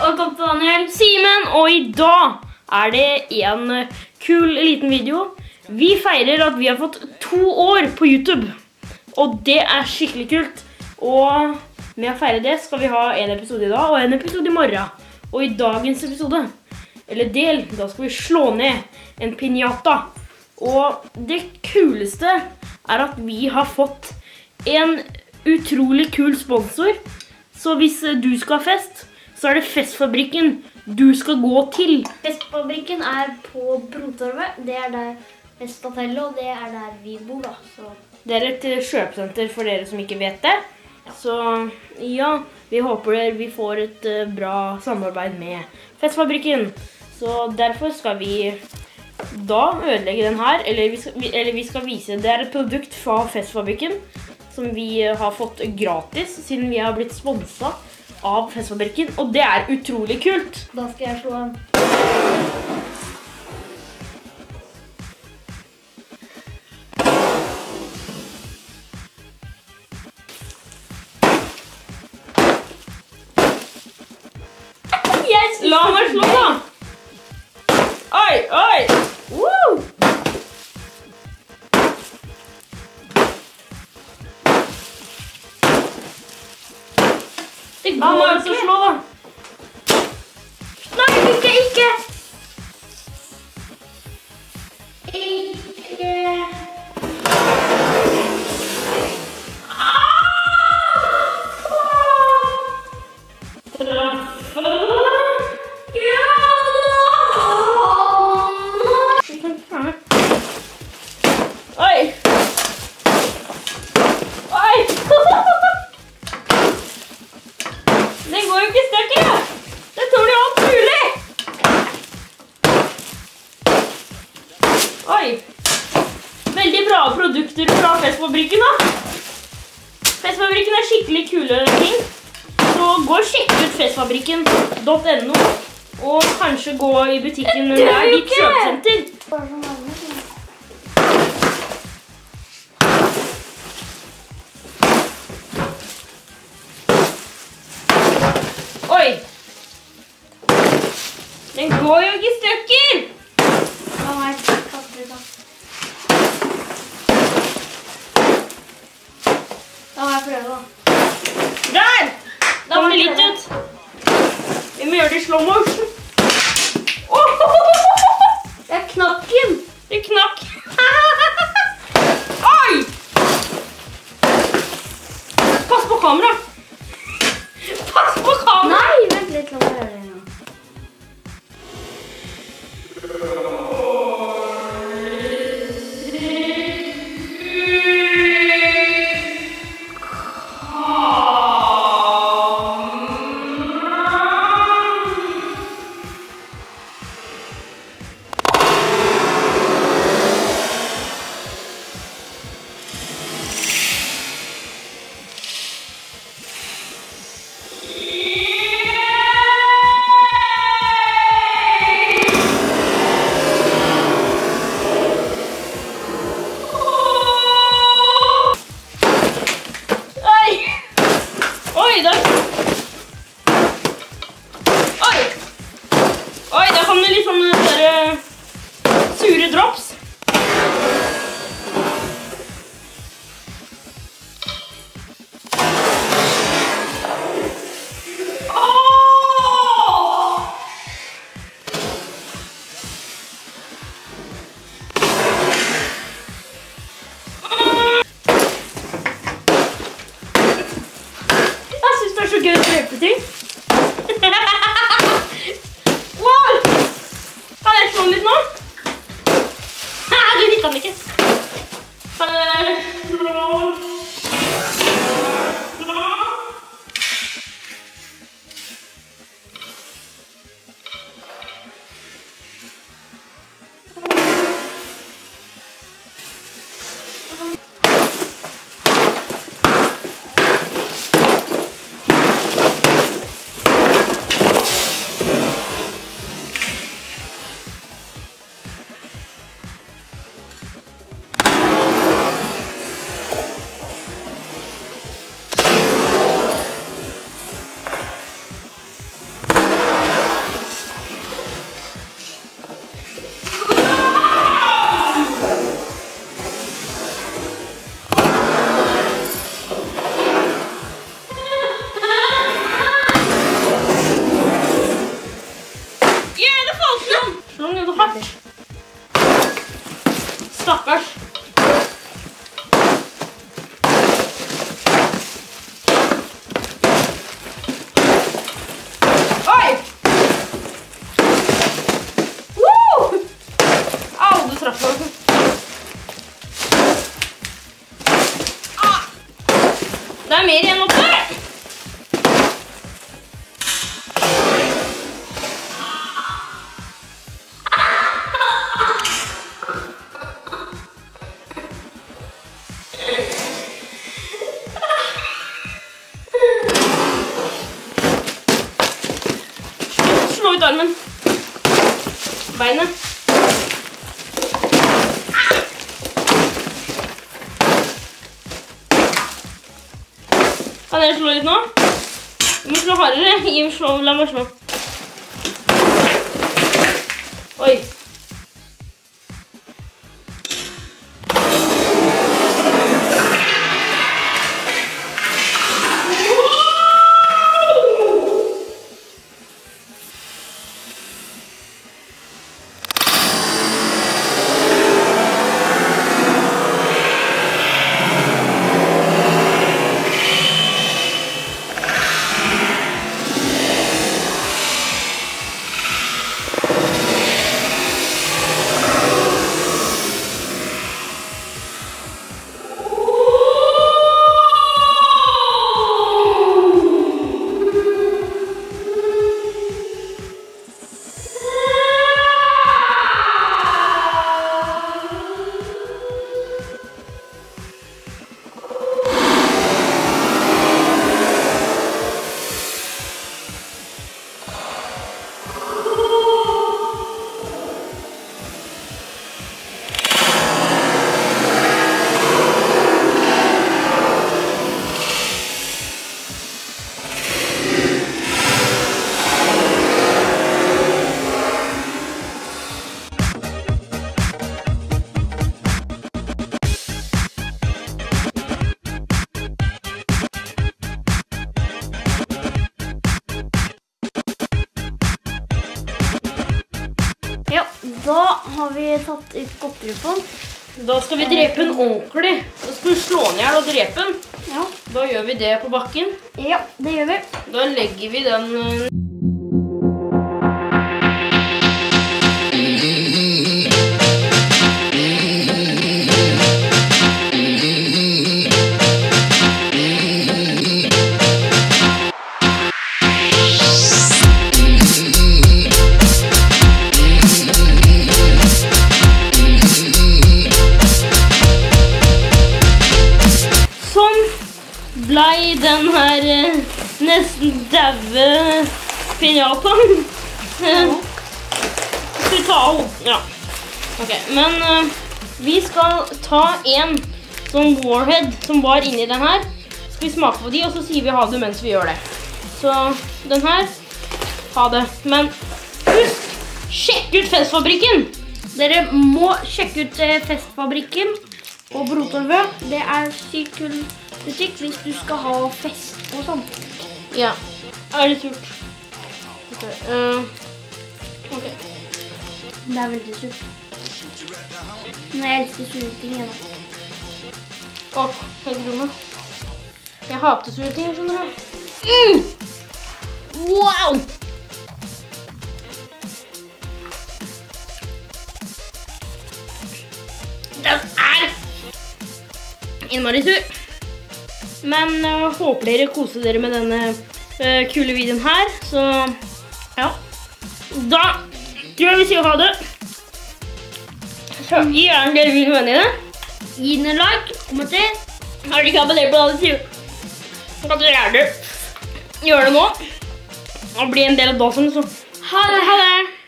Velkommen til Daniel. Simen, og i dag er det en kul liten video. Vi feirer at vi har fått to år på YouTube. Og det er skikkelig kult. Og med å feire det skal vi ha en episode i dag og en episode i morgen. Og i dagens episode, eller del, da skal vi slå ned en pinjata. Og det kuleste er at vi har fått en utrolig kul sponsor. Så hvis du skal ha fest, så er det Festfabrikken du skal gå til. Festfabrikken er på Brotorvet. Det er der Festhotellet, og det er der vi bor, da. Så Det er et eh, kjøpesenter for dere som ikke vet det. Så ja, vi håper vi får et eh, bra samarbeid med Festfabrikken. Så derfor skal vi da ødelegge den her, eller vi skal, eller vi skal vise Det er et produkt fra Festfabrikken som vi har fått gratis siden vi har blitt sponsa av Festfabrikken. Og det er utrolig kult. da skal jeg slå den! Yes, La meg slå, da! Oi, oi! Woo! Det La går meg også ikke. slå, da. Nei, ikke, ikke! Ikke Oi! Oi! Den går jo ikke i stykker! Det tåler jo alt mulig! Oi! Veldig bra produkter fra Festfabrikken, da. Festfabrikken er skikkelig kule ting. Så gå og sjekk ut festfabrikken.no. Og kanskje gå i butikken Det nær er ditt kjøpesenter. Oi! Den går jo ikke i stykker! Bye. Sånn, gjør du hardt. Stakkars. Oi! Woo! Au, du traff meg. Ah! Det er mer igjen oppe! Ut armen. Beinet. Kan dere slå litt nå? Vi må slå hardere. Gi meg slå. La meg slå. Da har vi tatt ut godteripåen. Da skal vi drepe den ordentlig. Da skal vi slå den i hjel og drepe den. Ja. Da gjør vi det på bakken. ja, det gjør vi. Da legger vi den Sånn blei den her eh, nesten daue pinjataen. Eh, Skal vi ta av Ja. Ok, men eh, vi skal ta en sånn warhead som var inni den her. Skal vi smake på de, og så sier vi ha det mens vi gjør det. Så den her, ha det. Men husk, sjekk ut Festfabrikken! Dere må sjekke ut Festfabrikken på Brotorvet. Det er sykt kul butikk hvis du skal ha fest og sånn. Ja. Er det surt? Ok. ok. Det er veldig surt. Men jeg elsker sure ting. da. Åh, helt rommet. Jeg hater sure ting, skjønner du. Mm! Wow! Innmari sur. Men uh, håper dere koser dere med denne uh, kule videoen her, så ja. Da tror jeg vi sier ha det. Så gi gjerne dere vil vennene dine. Gi den en like, kommenter. Har du ikke abonnert på alle sider, så kan du gjerne gjøre det nå. Og bli en del av dagen. Så Ha det! ha det!